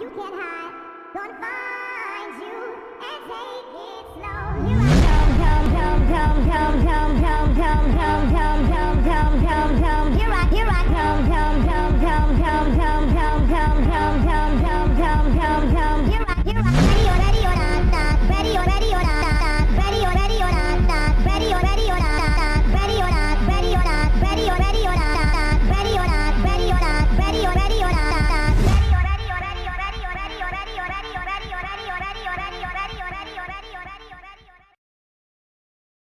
you can't hide. Gonna find you and take.